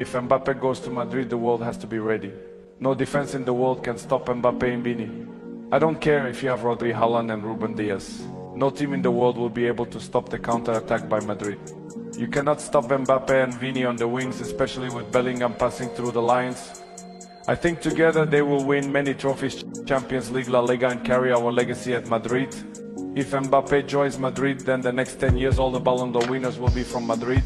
If Mbappe goes to Madrid, the world has to be ready. No defense in the world can stop Mbappe and Vini. I don't care if you have Rodri, Haaland and Ruben Dias. No team in the world will be able to stop the counter-attack by Madrid. You cannot stop Mbappe and Vini on the wings, especially with Bellingham passing through the lines. I think together they will win many trophies, Champions League, La Liga and carry our legacy at Madrid. If Mbappe joins Madrid, then the next 10 years all the Ballon d'Or winners will be from Madrid.